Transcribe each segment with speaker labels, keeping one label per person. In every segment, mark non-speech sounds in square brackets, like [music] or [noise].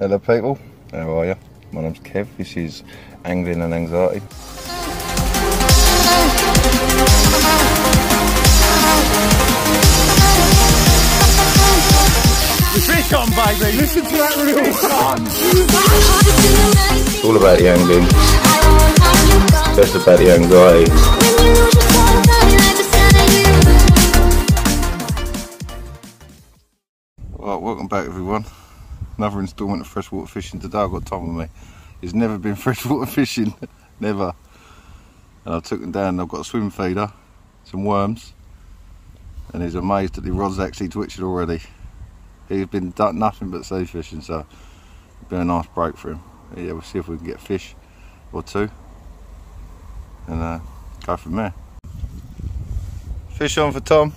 Speaker 1: Hello people, how are you? My name's Kev, this is Angling and Anxiety.
Speaker 2: Fish on, baby. Listen to that reel.
Speaker 1: It's all about the angling, just about the anxiety. Right, welcome back everyone. Another instalment of freshwater fishing today. I've got Tom with me. He's never been [laughs] freshwater fishing, [laughs] never. And I took him down I've got a swim feeder, some worms, and he's amazed that the rod's actually twitching already. He's been done nothing but sea fishing, so it'll be a nice break for him. Yeah, we'll see if we can get a fish or two and uh, go from there. Fish on for Tom.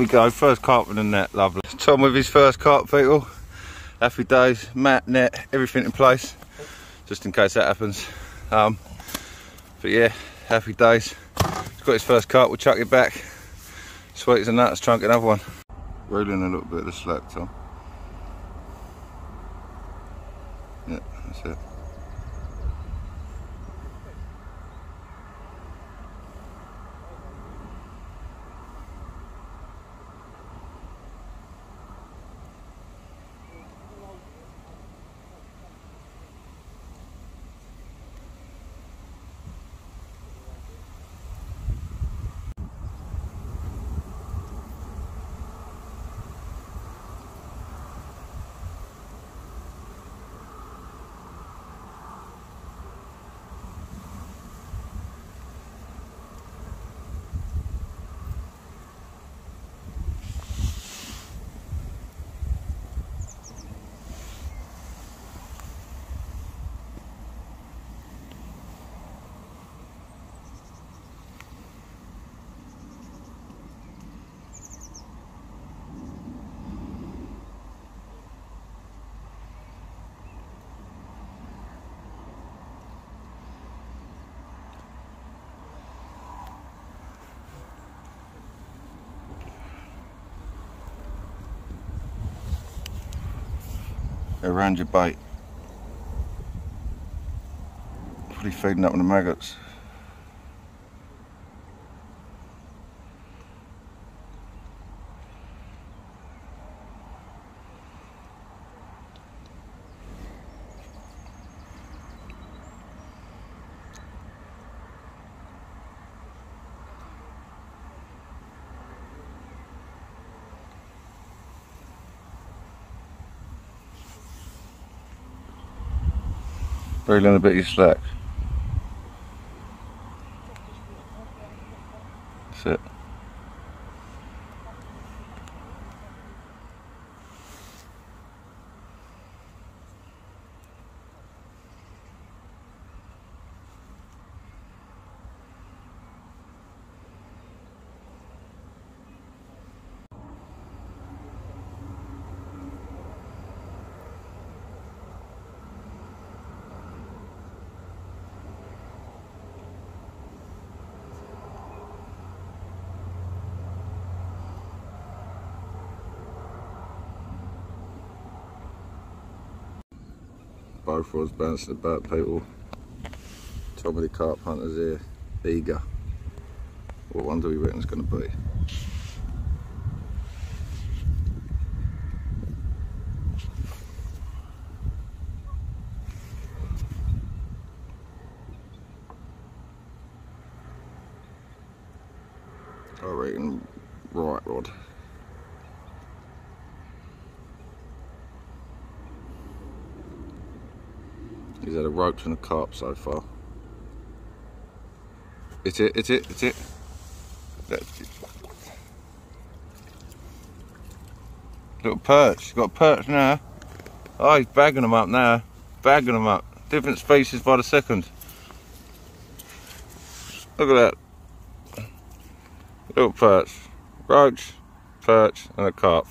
Speaker 1: We go, first carp in the net, lovely. Tom with his first carp, people. Happy days, mat, net, everything in place, just in case that happens. Um, but yeah, happy days. He's got his first carp, we'll chuck it back. Sweet as a nut, let's try and get another one. Rolling a little bit of the slack, Tom. Yeah, that's it. Around your bait. Probably feeding up on the maggots. Very little bit of slack. That's it. Both rods bouncing about people. Tom of the carp hunters here, eager. What do we reckon it's going to be? I reckon right rod. Had a carp so far. It's it, it's it, it's it. It. Little perch, he's got a perch now. Oh, he's bagging them up now. Bagging them up. Different species by the second. Look at that. Little perch. Roach, perch, and a carp.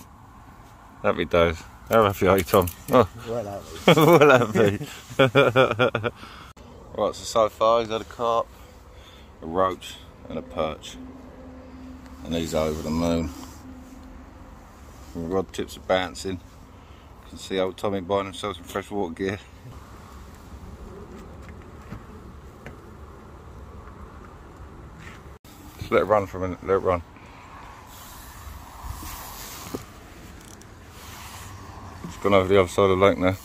Speaker 1: Happy days. How happy are you, Tom? Oh. [laughs]
Speaker 2: Well,
Speaker 1: well happy. [laughs] right, so so far he's had a carp, a roach and a perch. And he's over the moon. The rod tips are bouncing. You can see old Tommy buying himself some freshwater gear. Just let it run for a minute, let it run. It's gone over the other side of the lake now.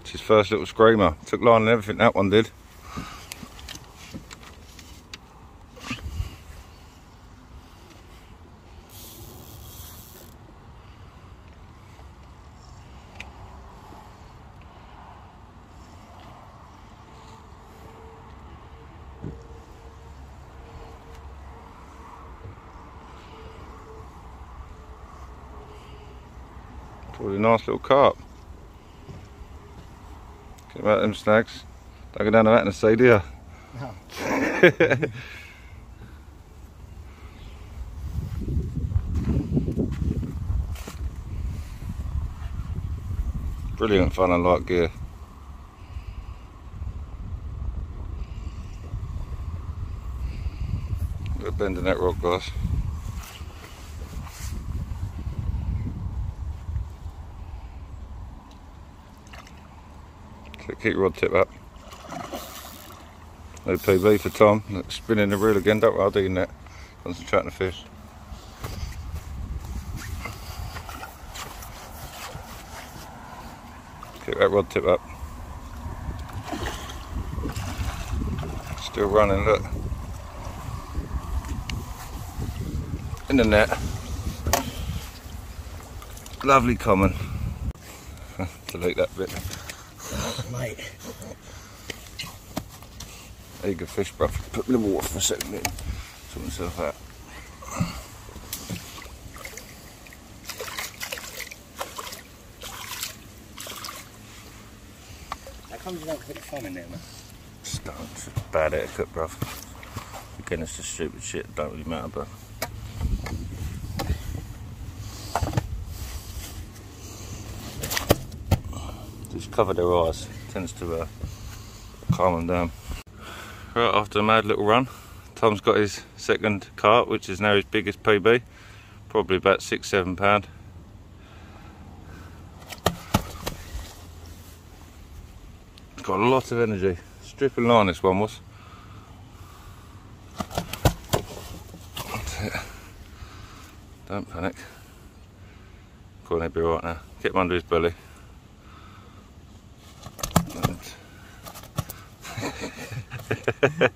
Speaker 1: It's his first little screamer. Took line and everything, that one did. Little carp. Get about them snags. Don't go down to that in a sea, do you? [laughs]
Speaker 2: No.
Speaker 1: Brilliant fun and light gear. We're bending that rock, guys. Your rod tip up. No PB for Tom. Look, spinning the reel again. Don't worry, I'll do. Concentrate on the fish. Keep that rod tip up. Still running, look. In the net. Lovely common. [laughs] Delete that bit.
Speaker 2: Mate.
Speaker 1: Eager fish, bruv. Put me in the water for a second, then. Sort myself out.
Speaker 2: How come you don't put the phone in there, man?
Speaker 1: It's bad etiquette, bruv. Again, it's just stupid shit. Don't really matter, but. Just cover their eyes. Tends to uh, calm them down. Right after a mad little run, Tom's got his second carp, which is now his biggest PB. Probably about six, seven pound. Got a lot of energy. Stripping line this one was. Don't panic. He'll be right now. Get him under his belly. And- And [laughs]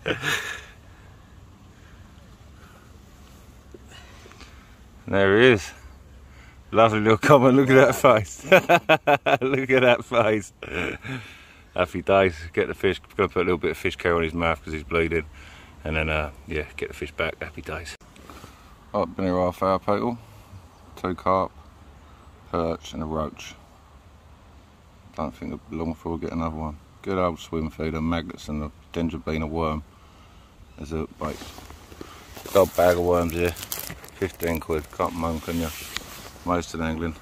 Speaker 1: there he is. Lovely little common. Look at that face. [laughs] Look at that face. Happy days. Get the fish. Gonna put a little bit of fish care on his mouth because he's bleeding, and then uh, yeah, get the fish back. Happy days. Oh, been here half hour, people. Two carp, perch, and a roach. Don't think long before we get another one. Good old swim feeder, maggots and a dendrobaena worm. There's a like dog bag of worms here. 15 quid. Can't moan, can you? Most in England.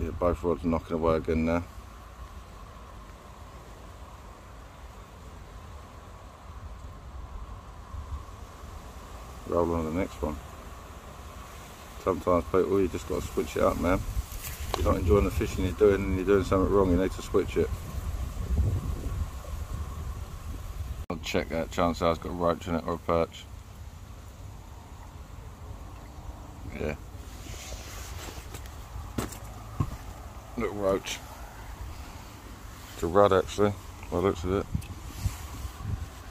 Speaker 1: Yeah, both rods are knocking away again now. Roll on to the next one. Sometimes people, oh, you just got to switch it up, man. You're not enjoying the fishing you're doing and you're doing something wrong, you need to switch it. I'll check that. Chance I've got a roach in it or a perch. Yeah. Little roach. It's a rudd actually, by the looks of it.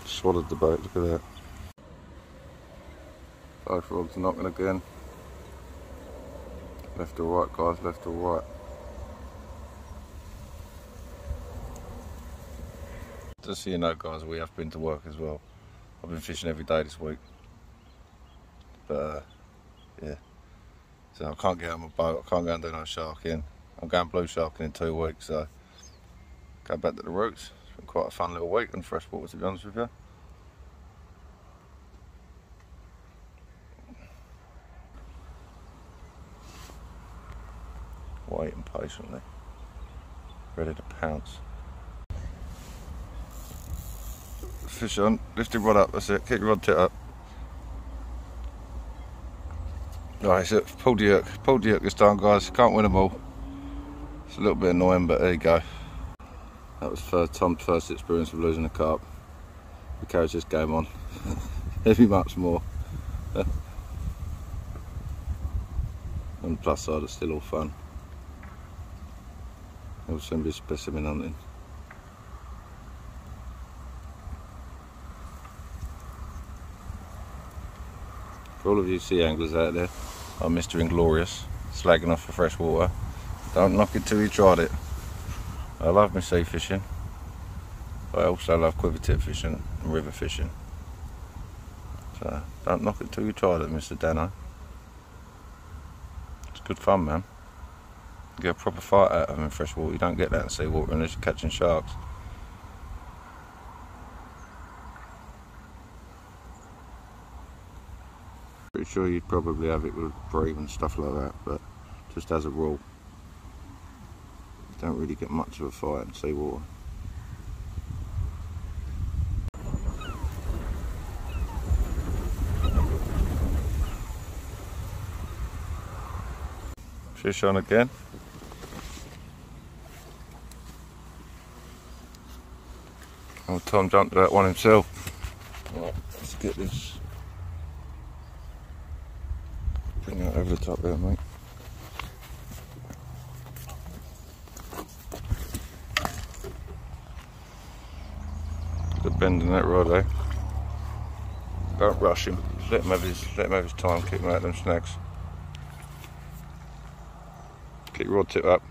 Speaker 1: Swallowed the bait, look at that. Both rods knocking again. Left or right guys, left or right. Just so you know guys, we have been to work as well. I've been fishing every day this week. But uh, yeah. So I can't get of my boat, I can't go and do no sharking. I'm going blue sharking in two weeks, so go back to the roots. It's been quite a fun little week on freshwater to be honest with you. Waiting patiently, ready to pounce. Fish on, lift your rod up, that's it, keep your rod tip up. Right, so pulled the hook, pull the hook this time guys, can't win them all. It's a little bit annoying, but there you go. That was first, Tom's first experience of losing a carp. We carries this game on. [laughs] Heavy much more. [laughs] On the plus side, it's still all fun. It'll soon be specimen hunting. For all of you sea anglers out there, I'm Mr. Inglorious, slagging off for fresh water. Don't knock it till you tried it. I love my sea fishing. I also love quiver tip fishing and river fishing. So don't knock it till you tried it, Mr. Dano. It's good fun, man. Get a proper fight out of them in fresh water. You don't get that in seawater unless you're catching sharks. Pretty sure you'd probably have it with bream and stuff like that, but just as a rule, you don't really get much of a fight in seawater. Fish on again. Tom jumped that one himself. Right, let's get this. Bring that over the top there, mate. Good bend in that rod, eh? Don't rush him. Let him have his let him have his time. Keep him out of them snags. Keep your rod tip up.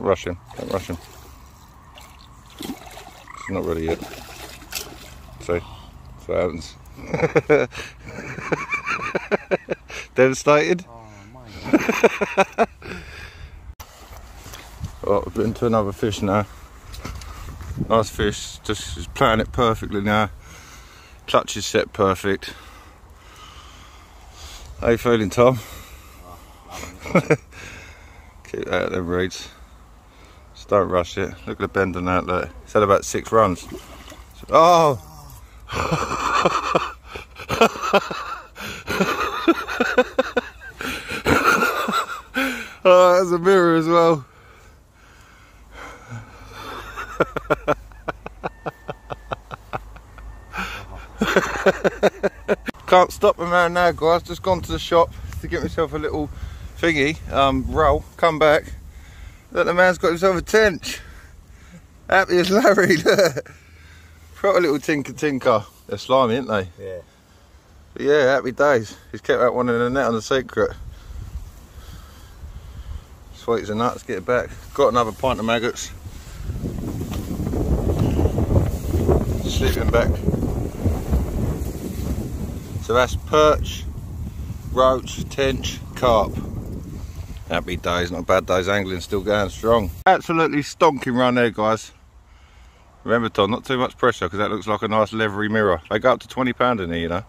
Speaker 1: Don't rush him. Don't rush him. It's not ready yet. So, That's what happens. [laughs] Devastated?
Speaker 2: Oh my [laughs] god.
Speaker 1: Right, we've been to another fish now. Nice fish, just is playing it perfectly now. Clutch is set perfect. How you feeling, Tom? Oh, [laughs] Keep that at them reeds. Don't rush it. Look at the bend on that. Look. It's had about six runs. Oh! [laughs] oh, that's a mirror as well. [laughs] Can't stop them around now, guys. Just gone to the shop to get myself a little thingy, um, roll. Come back. Look, the man's got himself a tench. Happy as Larry. [laughs] Look. Proper little tinker tinker. They're slimy, aren't they?
Speaker 2: Yeah.
Speaker 1: But yeah, happy days. He's kept that one in the net on the secret. Sweet as a nut, let's get it back. Got another pint of maggots. Sleeping back. So that's perch, roach, tench, carp. Happy days, not bad days angling, still going strong. Absolutely stonking run there, guys. Remember, Tom, not too much pressure because that looks like a nice leathery mirror. They go up to 20 pound in here, you know.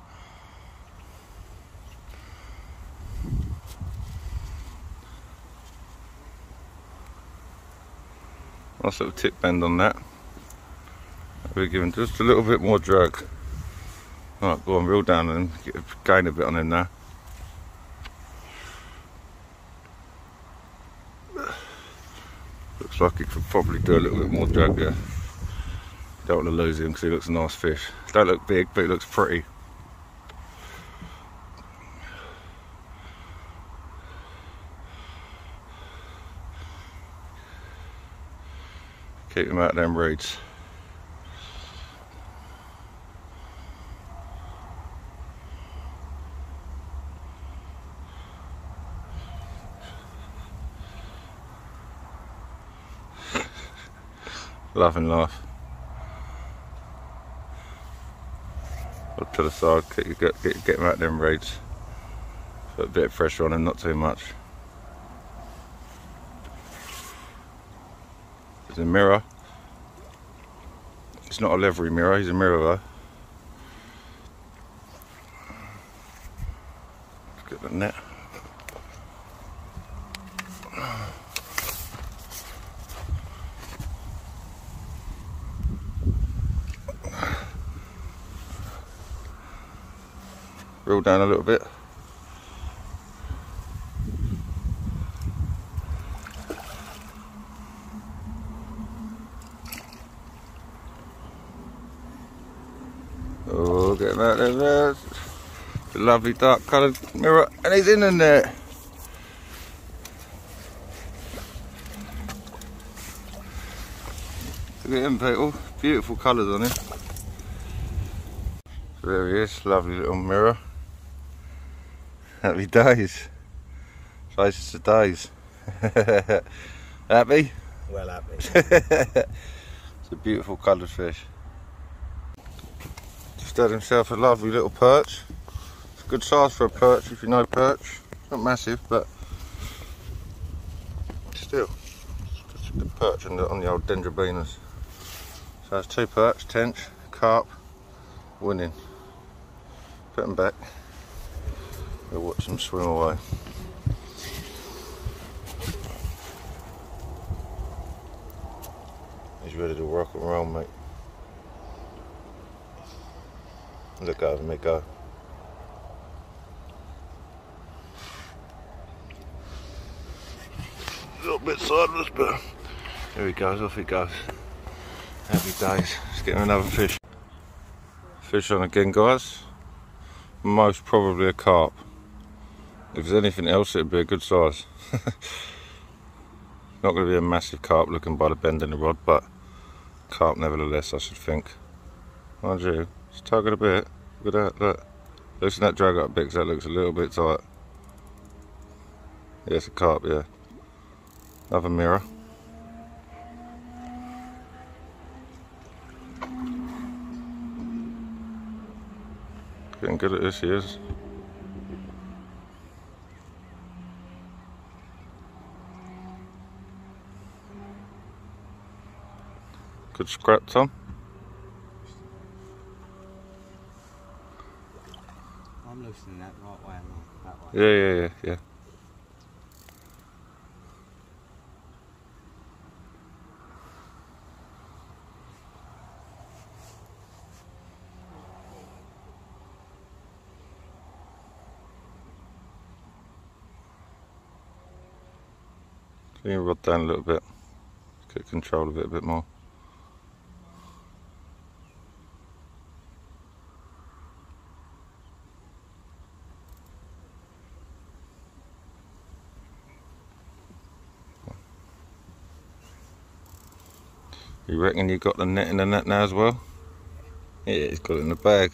Speaker 1: Nice little tip bend on that. We're giving just a little bit more drag. Right, go on, reel down and gain a bit on him now. Looks like he could probably do a little bit more drag there. Don't want to lose him because he looks a nice fish. Don't look big, but he looks pretty. Keep him out of them reeds. And laugh. Up to the side, get, get, get, get him out them reeds. Put a bit of pressure on him, not too much. There's a mirror. It's not a leathery mirror, he's a mirror though. Let's get the net. Reel down a little bit. Oh, get in there. The lovely dark coloured mirror, and he's in there. Look at him, people. Beautiful colours on him. There he is, lovely little mirror. [laughs] Happy days. Faces of days. [laughs] Happy?
Speaker 2: Well happy. [laughs]
Speaker 1: It's a beautiful coloured fish. Just had himself a lovely little perch. It's a good size for a perch if you know perch. It's not massive, but still. It's a good perch on the, on the old dendrobaenas. So it's two perch, tench, carp, winning. Put them back. We'll watch them swim away. He's ready to rock and roll, mate. Look over me go. A little bit sideways, but there he goes, off he goes. Happy days. Let's get him another fish. Fish on again, guys. Most probably a carp. If there's anything else, it'd be a good size. [laughs] Not going to be a massive carp looking by the bend in the rod, but carp nevertheless, I should think. Mind you, it's tugging a bit. Look at that, look. Loosen that drag up a bit because that looks a little bit tight. Yeah, it's a carp, yeah. Another mirror. Getting good at this, he is. Good scrap, Tom.
Speaker 2: I'm loosening that right way and that way.
Speaker 1: Yeah, yeah, yeah, yeah. Can you rod down a little bit? Get control of it a bit more. Reckon you got the net in the net now as well? Yeah, he's got it in the bag.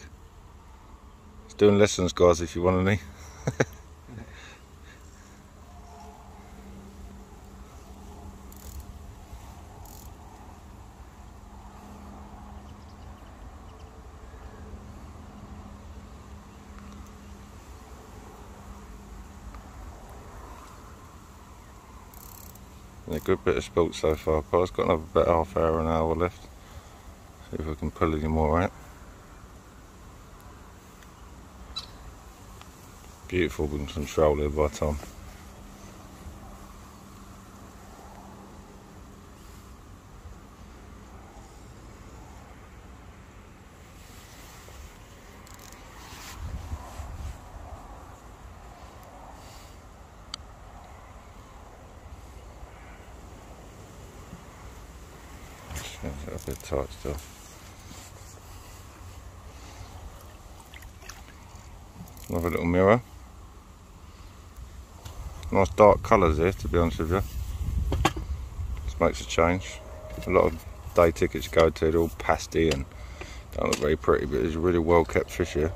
Speaker 1: He's doing lessons, guys, if you want any. [laughs] A good bit of sport so far, guys. Got another about half hour, an hour left. See if we can pull any more out. Beautiful control here by Tom. It's a bit tight still. Another little mirror. Nice dark colours here, to be honest with you. This makes a change. A lot of day tickets go to, they're all pasty and don't look very pretty, but it's a really well kept fish here.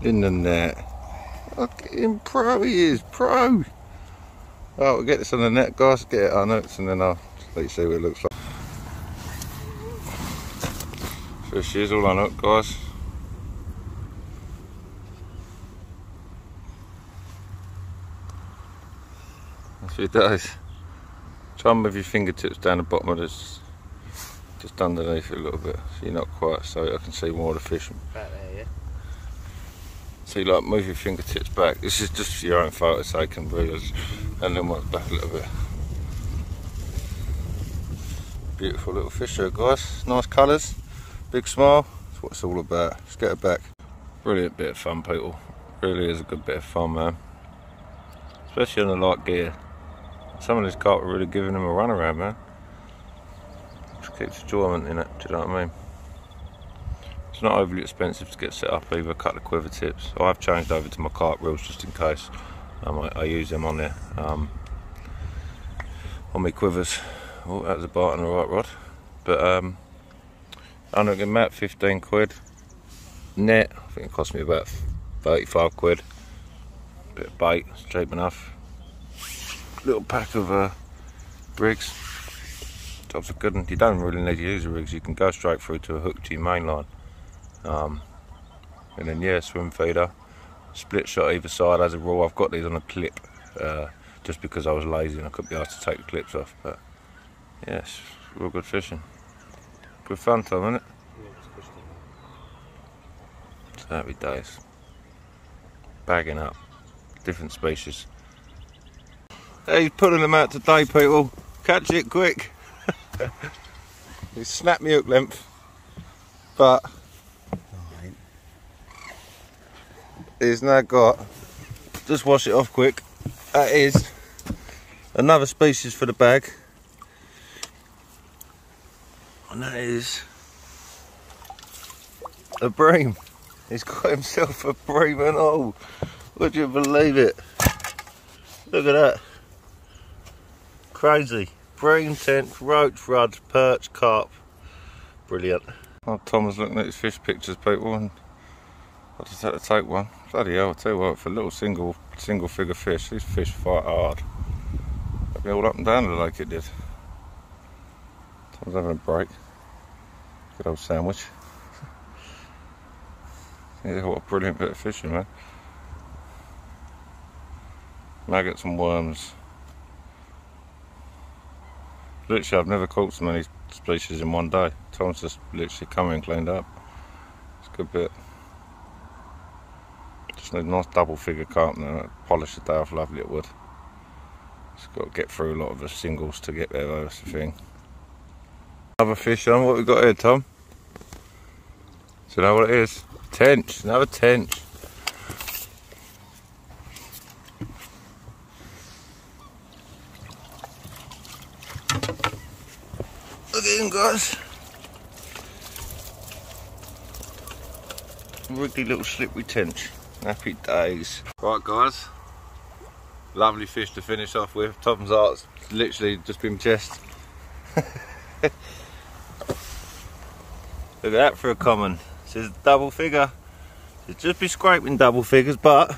Speaker 1: In the net. Look at him, pro he is, pro! Right, we'll get this on the net, guys, get it on it, and then I'll let you see what it looks like. Fish is all on hook, guys. A few days. Try and move your fingertips down the bottom of this, just underneath it a little bit, so you're not quite, so I can see more of the fish.
Speaker 2: Back there, yeah.
Speaker 1: So you like move your fingertips back. This is just your own photo sake and and then work back a little bit. Beautiful little fish there, guys. Nice colours, big smile. That's what it's all about. Let's get it back. Brilliant bit of fun, people. Really is a good bit of fun, man. Especially on the light gear. Some of these carp are really giving them a run around, man. Just keeps enjoyment in it, do you know what I mean? It's not overly expensive to get set up either, a couple of quiver tips. I've changed over to my carp reels just in case. Um, I, I use them on there. Um, on my quivers. Oh, that was a bite on the right rod. But um, looking about 15 quid. Net, I think it cost me about 35 quid. Bit of bait, it's cheap enough. Little pack of uh, rigs. Jobs are good, and you don't really need to use the rigs. You can go straight through to a hook to your main line. Um, and then yeah, swim feeder, split shot either side as a rule. I've got these on a clip uh, just because I was lazy and I couldn't be asked to take the clips off. But yes, real good fishing. Good fun time, isn't it? So happy days. Bagging up different species. Hey, he's putting them out today, people. Catch it quick. [laughs] he's snapped me hook length, but
Speaker 2: Right.
Speaker 1: He's now got. Just wash it off quick. That is another species for the bag, and that is a bream. He's got himself a bream and all. Would you believe it? Look at that. Crazy. Bream, tench, roach, rudd, perch, carp. Brilliant. Oh, Tom was looking at his fish pictures, people, and I just had to take one. Bloody hell, I tell you what, for a little single single figure fish, these fish fight hard. Me all up and down lake it did. Tom's having a break. Good old sandwich. [laughs] yeah, what a brilliant bit of fishing, man. Maggots and worms. Literally, I've never caught so many species in one day. Tom's just literally come and cleaned up. It's a good bit. A nice double figure carp now. Polish day off lovely it would. Just got to get through a lot of the singles to get there though, that's the thing. Another fish on, what we got here Tom? Do you know what it is? Tench, another tench. Look at him guys. Wiggly little slippery tench. Happy days. Right guys. Lovely fish to finish off with. Tom's art's literally just been chest. [laughs] Look at that for a common. Says double figure. Should just be scraping double figures, but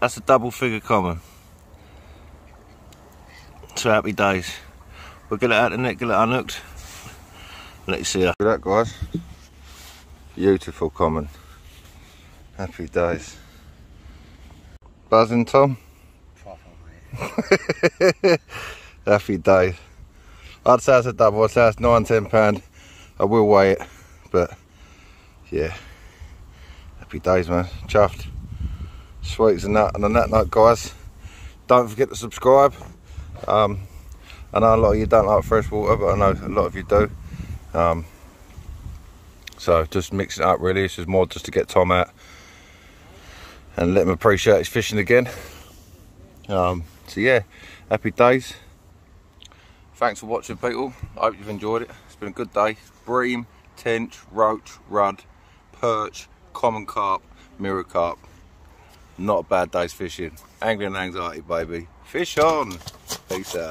Speaker 1: that's a double figure common. So happy days. We'll get it out the net, get it unhooked. Let's see. Look at that guys. Beautiful common. Happy days. Buzzing Tom?
Speaker 2: Mate. [laughs]
Speaker 1: Happy days. I'd say it's a double, I'd say it's nine, ten pound. I will weigh it, but yeah. Happy days man, chuffed. Sweet as a nut, and on that note guys, don't forget to subscribe. Um, I know a lot of you don't like freshwater, but I know a lot of you do. Um, so just mix it up really, This is more just to get Tom out and let him appreciate his fishing again. Um, so yeah, happy days. Thanks for watching people. I hope you've enjoyed it. It's been a good day. Bream, tench, roach, rudd, perch, common carp, mirror carp. Not a bad day's fishing. Angling anxiety, baby. Fish on. Peace out.